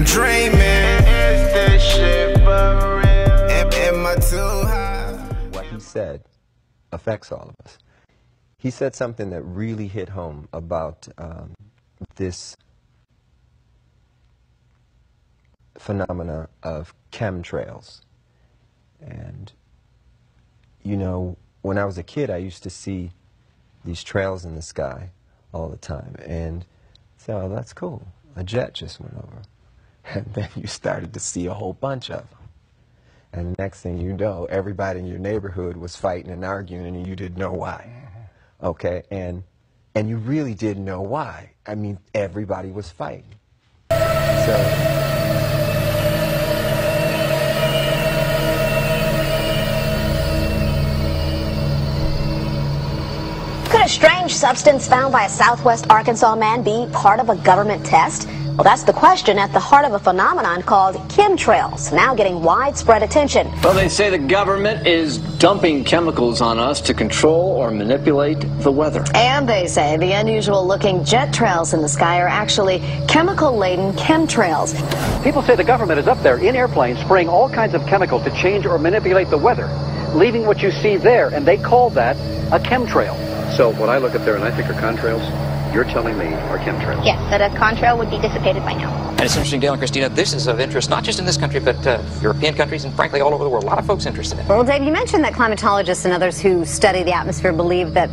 I'm dreaming. Is this shit for real? Am, am I too high? what he said affects all of us. He said something that really hit home about um, this phenomena of chemtrails. And, you know, when I was a kid, I used to see these trails in the sky all the time. And so, oh, that's cool. A jet just went over. And then you started to see a whole bunch of them. And next thing you know, everybody in your neighborhood was fighting and arguing, and you didn't know why. Mm-hmm. Okay, and and you really didn't know why. I mean, everybody was fighting. So. Could a strange substance found by a southwest Arkansas man be part of a government test? Well, that's the question at the heart of a phenomenon called chemtrails, now getting widespread attention. Well, they say the government is dumping chemicals on us to control or manipulate the weather. And they say the unusual looking jet trails in the sky are actually chemical laden chemtrails. People say the government is up there in airplanes spraying all kinds of chemicals to change or manipulate the weather, leaving what you see there, and they call that a chemtrail. So when I look up there and I think are contrails, you're telling me are chemtrails. Yes, that a contrail would be dissipated by now. And it's interesting, Dale and Christina, this is of interest not just in this country, but uh, European countries and frankly all over the world. A lot of folks interested in it. Well, Dave, you mentioned that climatologists and others who study the atmosphere believe that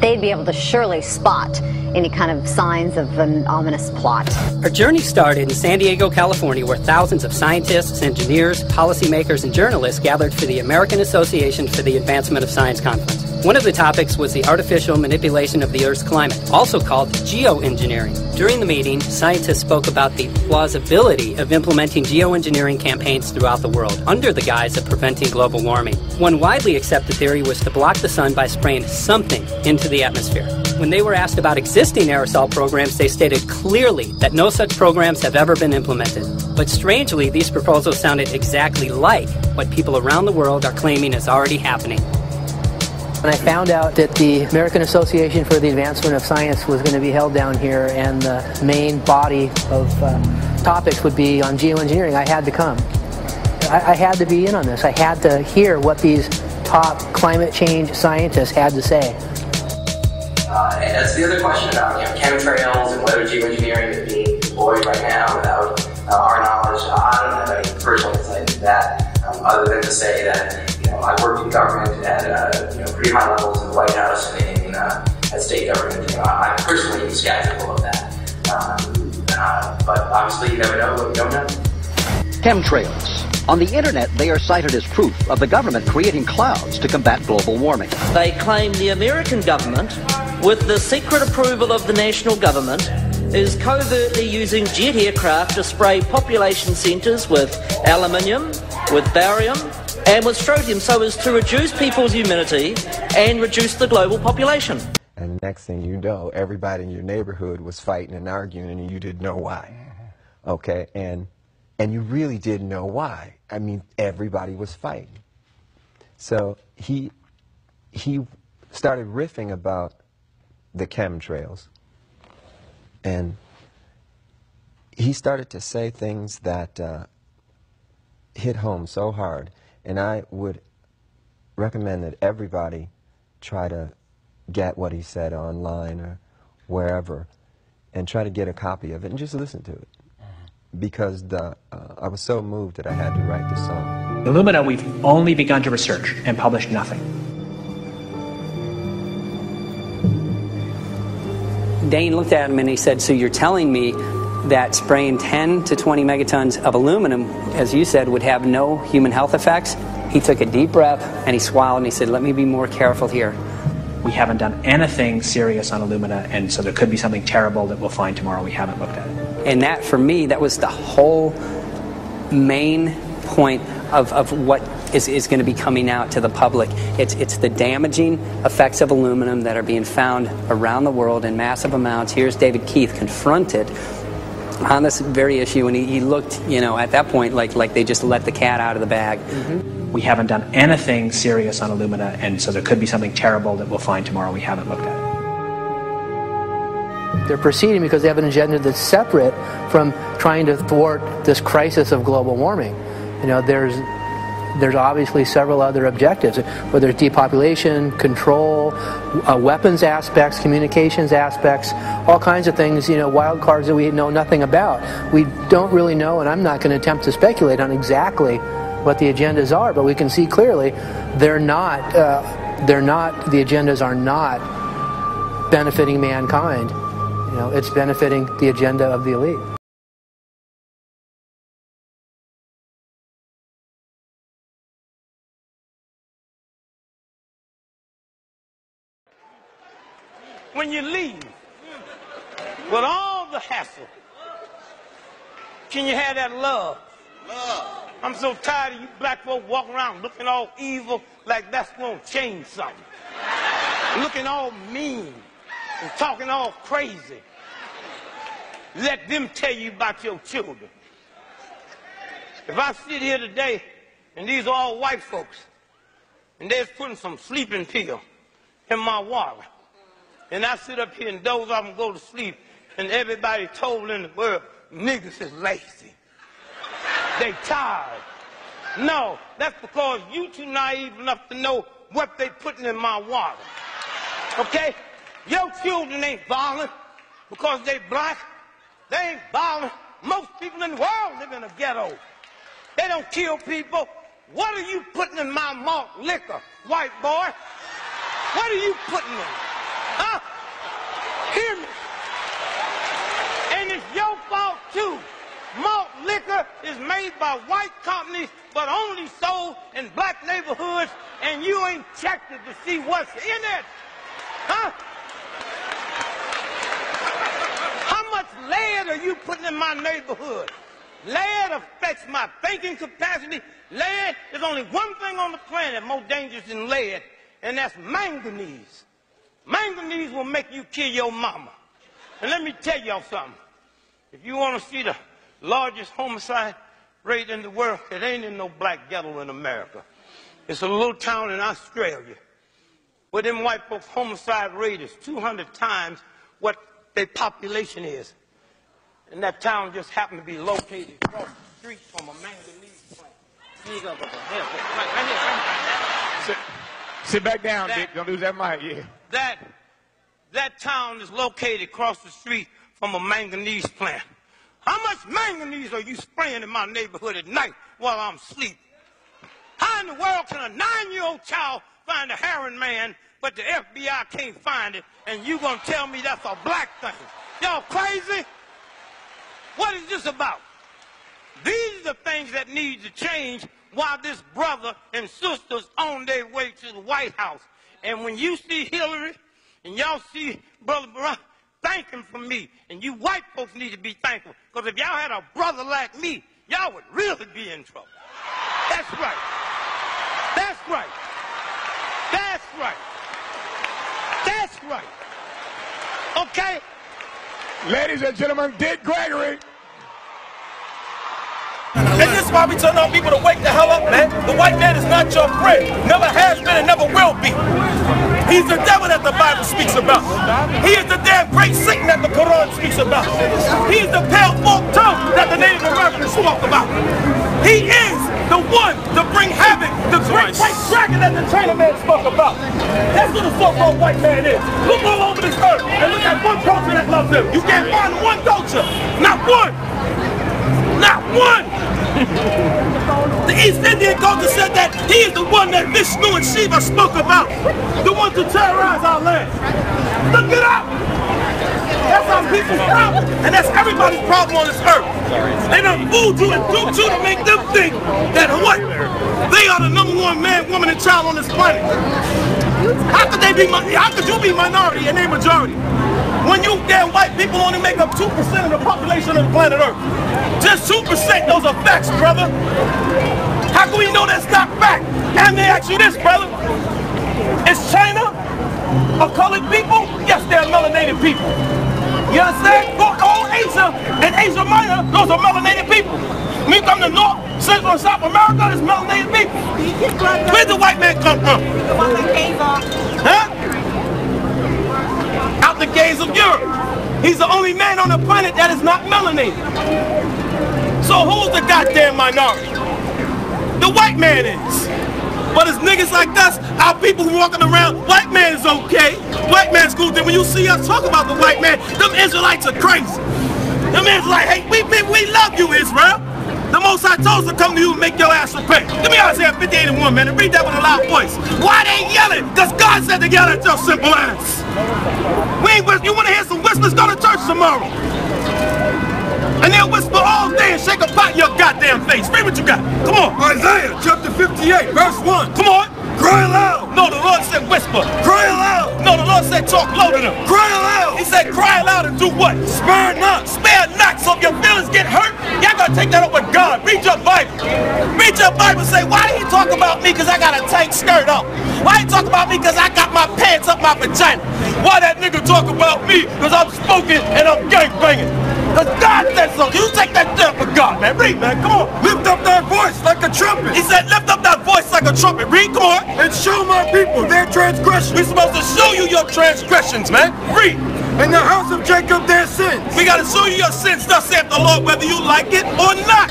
they'd be able to surely spot any kind of signs of an ominous plot. Our journey started in San Diego, California, where thousands of scientists, engineers, policymakers, and journalists gathered for the American Association for the Advancement of Science conference. One of the topics was the artificial manipulation of the Earth's climate, also called geoengineering. During the meeting, scientists spoke about the plausibility of implementing geoengineering campaigns throughout the world under the guise of preventing global warming. One widely accepted theory was to block the sun by spraying something into the atmosphere. When they were asked about existing aerosol programs, they stated clearly that no such programs have ever been implemented. But strangely, these proposals sounded exactly like what people around the world are claiming is already happening. When I found out that the American Association for the Advancement of Science was going to be held down here and the main body of uh, topics would be on geoengineering, I had to come. I, I had to be in on this. I had to hear what these top climate change scientists had to say. Uh, and that's the other question about you know, chemtrails and whether geoengineering is being deployed right now without uh, our knowledge. I don't have any personal insight into that, um, other than to say that I work in government at uh, you know pretty high levels in the White House and in uh, at state government. You know, I- I'm personally skeptical of that. Um, uh, but obviously, you never know what you don't know. Chemtrails. On the internet, they are cited as proof of the government creating clouds to combat global warming. They claim the American government, with the secret approval of the national government, is covertly using jet aircraft to spray population centres with aluminium, with barium, and with strontium so as to reduce people's immunity and reduce the global population. And next thing you know, everybody in your neighborhood was fighting and arguing, and you didn't know why. Okay, and and you really didn't know why. I mean, everybody was fighting. So he he started riffing about the chemtrails, and he started to say things that uh, hit home so hard. And I would recommend that everybody try to get what he said online or wherever and try to get a copy of it and just listen to it. Because the, uh, I was so moved that I had to write the song. Alumina, we've only begun to research and publish nothing. Dane looked at him and he said, So you're telling me that spraying 10 to 20 megatons of aluminum, as you said, would have no human health effects? He took a deep breath and he swallowed and he said, Let me be more careful here. We haven't done anything serious on alumina, and so there could be something terrible that we'll find tomorrow. We haven't looked at it. And that, for me, that was the whole main point of, of what is, is going to be coming out to the public. It's, it's the damaging effects of aluminum that are being found around the world in massive amounts. Here's David Keith confronted on this very issue, and he, he looked, you know, at that point like, like they just let the cat out of the bag. Mm-hmm. We haven't done anything serious on alumina, and so there could be something terrible that we'll find tomorrow. We haven't looked at it. They're proceeding because they have an agenda that's separate from trying to thwart this crisis of global warming. You know, there's there's obviously several other objectives, whether it's depopulation, control, uh, weapons aspects, communications aspects, all kinds of things, you know, wild cards that we know nothing about. We don't really know, and I'm not going to attempt to speculate on exactly what the agendas are, but we can see clearly they're not, uh, they're not, the agendas are not benefiting mankind. You know, it's benefiting the agenda of the elite. When you leave with all the hassle, can you have that love? Love. I'm so tired of you black folk walking around looking all evil like that's going to change something. looking all mean and talking all crazy. Let them tell you about your children. If I sit here today and these are all white folks and they're putting some sleeping pill in my water, and I sit up here and doze off and go to sleep, and everybody told in the world, niggas is lazy. They tired. No, that's because you too naive enough to know what they putting in my water. Okay? Your children ain't violent because they black. They ain't violent. Most people in the world live in a ghetto. They don't kill people. What are you putting in my malt liquor, white boy? What are you putting in? Huh? Hear me. And it's your fault too. Malt liquor is made by white companies, but only sold in black neighborhoods, and you ain't checked it to see what's in it. Huh? How much lead are you putting in my neighborhood? Lead affects my thinking capacity. Lead is only one thing on the planet more dangerous than lead, and that's manganese. Manganese will make you kill your mama. And let me tell y'all something. If you want to see the largest homicide rate in the world, it ain't in no black ghetto in America. It's a little town in Australia where them white folks' homicide rate is 200 times what their population is. And that town just happened to be located across the street from a manganese plant. Sit, sit back down, That- Dick. Don't lose that mic. Yeah. That, that town is located across the street from a manganese plant. How much manganese are you spraying in my neighborhood at night while I'm asleep? How in the world can a nine-year-old child find a heroin man, but the FBI can't find it, and you gonna tell me that's a black thing? Y'all crazy? What is this about? These are the things that need to change while this brother and sisters on their way to the White House. And when you see Hillary and y'all see Brother Barack, thank him for me. And you white folks need to be thankful. Because if y'all had a brother like me, y'all would really be in trouble. That's right. That's right. That's right. That's right. Okay? Ladies and gentlemen, Dick Gregory. And this is why we tell our people to wake the hell up, man. The white man is not your friend. Never has been and never will be. He's the devil that the Bible speaks about. He is the damn great Satan that the Quran speaks about. He is the pale forked tongue that the Native Americans spoke about. He is the one to bring havoc, the great white dragon that the Chinaman spoke about. That's what the so-called white man is. Look all over this earth and look at one culture that loves him. You can't find one culture, not one. Not one! The East Indian culture said that he is the one that Vishnu and Shiva spoke about. The one to terrorize our land. Look it up! That's our people's problem. And that's everybody's problem on this earth. They fooled you and you to make them think that what? They are the number one man, woman, and child on this planet. How could they be how could you be minority and they majority? When you damn white people only make up 2% of the population of the planet Earth. Just 2%, those are facts, brother. How can we know that's not fact? And they ask you this, brother. Is China a colored people? Yes, they're melanated people. You understand? Go all Asia and Asia Minor, those are melanated people. When you come to North, Central, and South America, it's melanated people. Where'd the white man come from? Huh? Out the gaze of Europe. He's the only man on the planet that is not melanated. So who's the goddamn minority? The white man is. But it's niggas like us, our people walking around, white man is okay. White man's cool. Then when you see us talk about the white man, them Israelites are crazy. Them Israelites, hey, we, we, we love you, Israel. The Most High told us to come to you and make your ass repent. Give me Isaiah 58 and 1, man, and read that with a loud voice. Why they yelling? Because God said to yell at your simple ass. We ain't, you want to hear some whispers? Go to church tomorrow. And they'll whisper all day and shake a pot in your goddamn face. Read what you got. Come on. Isaiah chapter 58, verse 1. Come on. Cry aloud. No, the Lord said whisper. Cry aloud. No, the Lord said talk low to them. Cry aloud. He said cry aloud and do what? Spare not. Spare. So if your feelings get hurt, y'all gotta take that up with God. Read your Bible. Read your Bible and say, why did he talk about me because I got a tight skirt on? Why he talk about me because I got my pants up my vagina? Why that nigga talk about me because I'm smoking and I'm gangbanging? Because God said so. You take that down for God, man. Read, man. Come on. Lift up that voice like a trumpet. He said, lift up that voice like a trumpet. Read, come on. And show my people their transgressions. We're supposed to show you your transgressions, man. Read. In the house of Jacob their sins. We got to show you your sins, thus saith the Lord, whether you like it or not.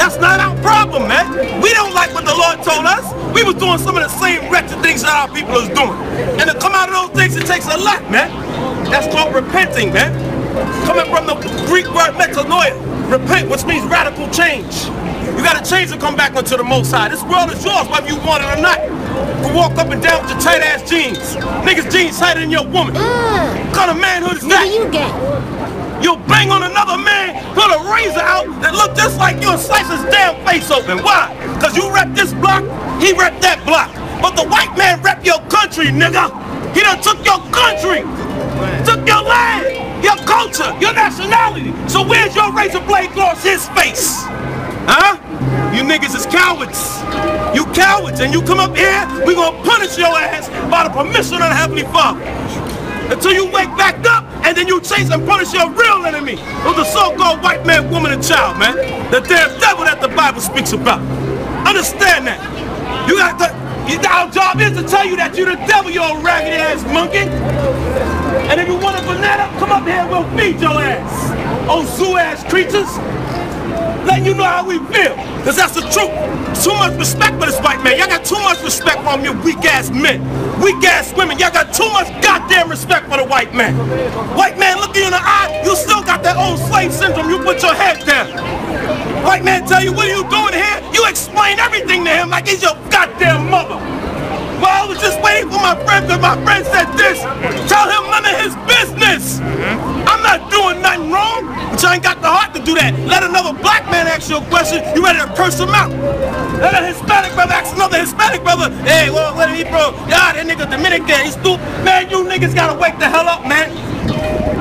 That's not our problem, man. We don't like what the Lord told us. We was doing some of the same wretched things that our people is doing. And to come out of those things, it takes a lot, man. That's called repenting, man. Coming from the Greek word metanoia, repent, which means radical change. You gotta change and come back unto the Most High. This world is yours, whether you want it or not. You walk up and down with your tight ass jeans. Niggas jeans tighter than your woman. Mm. What kind of manhood is that? you get? You'll bang on another man, put a razor out that look just like you and slice his damn face open. Why? Cause you rep this block, he rep that block. But the white man rep your country, nigga. He done took your country, took your land, your culture, your nationality. So where's your razor blade across his face? Huh? You niggas is cowards. You cowards, and you come up here, we gonna punish your ass by the permission of the Heavenly Father. Until you wake back up, and then you chase and punish your real enemy, who's the so-called white man, woman, and child, man. The damn devil that the Bible speaks about. Understand that. You got to, our job is to tell you that you're the devil, you old raggedy ass monkey. And if you want a banana, come up here and we'll feed your ass. Oh, zoo ass creatures. Letting you know how we feel. Cause that's the truth. Too much respect for this white man. Y'all got too much respect for him, you weak ass men. Weak ass women. Y'all got too much goddamn respect for the white man. White man look you in the eye, you still got that old slave syndrome. You put your head down. White man tell you, what are you doing here? You explain everything to him like he's your goddamn mother. Well, I was just waiting for my friend because my friend said this. Tell him none of his business. I'm not doing nothing wrong, but you ain't got the heart to do that. Let another black man ask you a question, you ready to curse him out. Let a Hispanic brother ask another Hispanic brother, hey, well, what he bro? Yeah, that nigga Dominican, he's stupid. Man, you niggas gotta wake the hell up, man.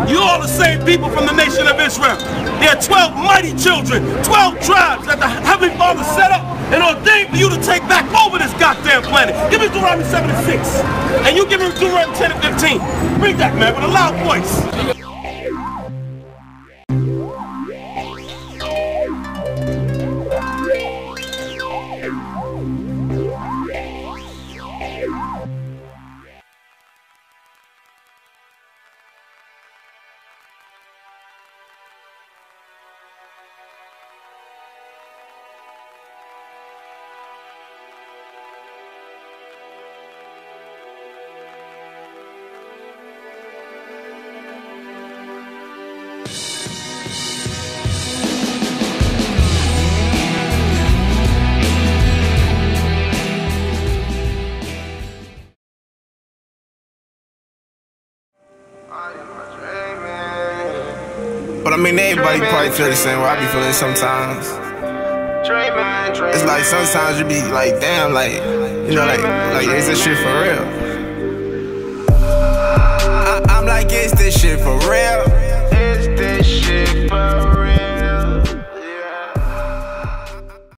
You all the same people from the nation of Israel. There are 12 mighty children, 12 tribes that the Heavenly Father set up and ordained for you to take back over this goddamn planet. Give me Deuteronomy 7 and 6. And you give me Deuteronomy 10 and 15. Read that, man, with a loud voice. But I mean, everybody probably feel the same way I be feeling sometimes. It's like sometimes you be like, damn, like, you know, like, like is this shit for real? I, am like, is this shit for real? Is this shit